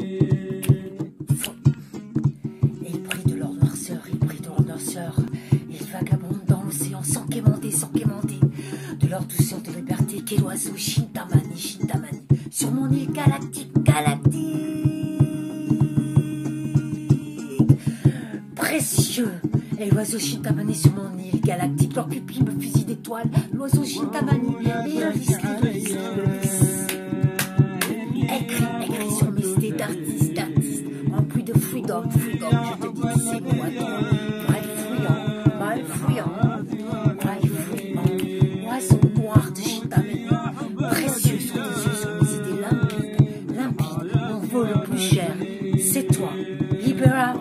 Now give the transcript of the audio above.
Et il prit de leur noirceur, il prit de leur noirceur. Il vagabonde dans l'océan sans quémander, sans quémander. De leur douceur de liberté qu'est l'oiseau Shintamani, Shintamani. Sur mon île galactique, galactique. Précieux. Et l'oiseau Shintamani sur mon île galactique. Leur pupille me fusil d'étoiles. L'oiseau Shintamani. de freedom, freedom. Je te dis c'est moi, toi? Pour être fouillant, va être fouillant. Va être noir de gitane. Précieux sont tes yeux, sont des idées limpides. Limpides. On vaut le plus cher. C'est toi. Libéral.